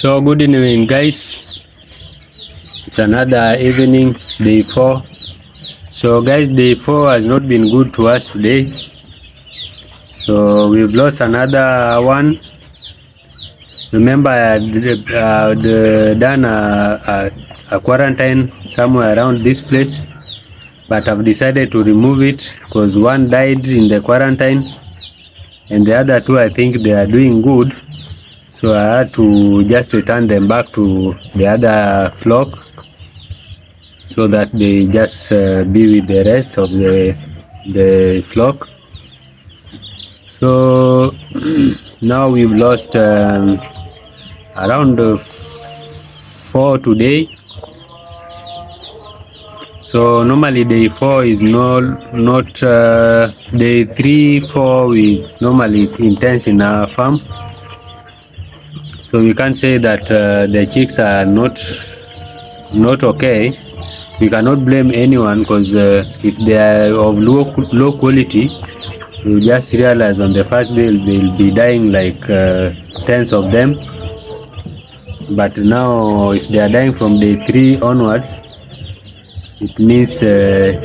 So good evening guys. It's another evening, day four. So guys, day four has not been good to us today. So we've lost another one. Remember, I had uh, the, done a, a, a quarantine somewhere around this place, but I've decided to remove it because one died in the quarantine, and the other two I think they are doing good. So I had to just return them back to the other flock so that they just uh, be with the rest of the the flock. So now we've lost um, around uh, four today. So normally day four is no not uh, day three four is normally intense in our farm. So we can't say that uh, the chicks are not not okay. We cannot blame anyone because uh, if they are of low low quality, you just realize on the first day they'll be dying like uh, tens of them. But now, if they are dying from day three onwards, it means uh,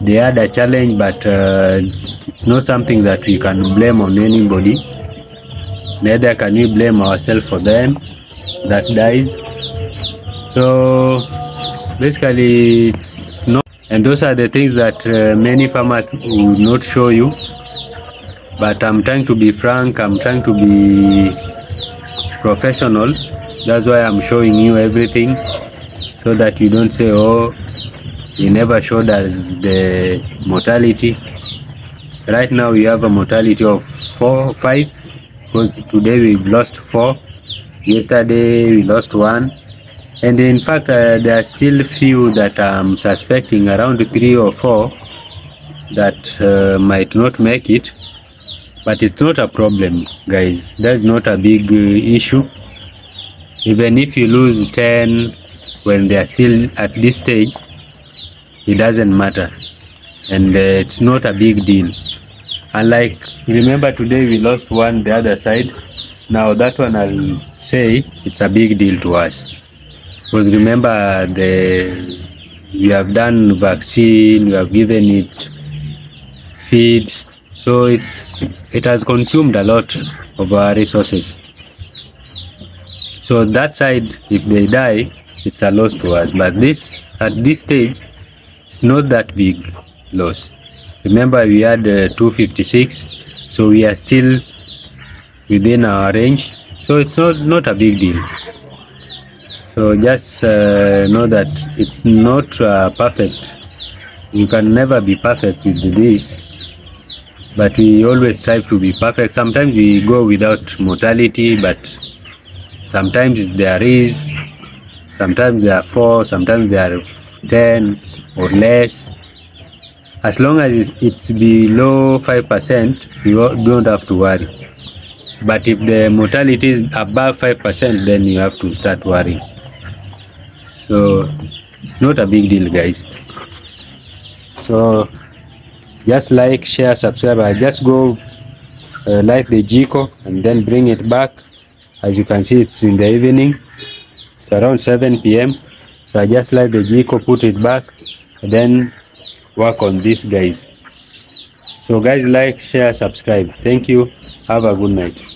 they had a challenge, but uh, it's not something that we can blame on anybody neither can we blame ourselves for them that dies. So basically it's not and those are the things that uh, many farmers will not show you. But i'm trying to be frank i'm trying to be professional. That's why i'm showing you everything so that you don't say oh you never showed us the mortality. Right now we have a mortality of four five because today we've lost four yesterday we lost one. And in fact uh, there are still few that i'm suspecting around three or four that uh, might not make it. But it's not a problem guys. That's not a big uh, issue. Even if you lose 10 when they are still at this stage it doesn't matter. And uh, it's not a big deal unlike remember today we lost one the other side. Now that one i'll say it's a big deal to us. Because remember the we have done vaccine we have given it feeds. So it's it has consumed a lot of our resources. So that side if they die it's a loss to us. But this at this stage it's not that big loss remember we had uh, 256 so we are still within our range. So it's not not a big deal. So just uh, know that it's not uh, perfect. You can never be perfect with this but we always strive to be perfect. Sometimes we go without mortality but sometimes there is sometimes there are four sometimes there are 10 or less as long as it's, below 5% you don't have to worry. But if the mortality is above 5% then you have to start worrying. So it's not a big deal guys. So just like share subscribe. I just go uh, light the jiko and then bring it back. As you can see it's in the evening. It's around 7 p.m so i just light the jiko put it back. Then work on this guys. So guys like share subscribe. Thank you. Have a good night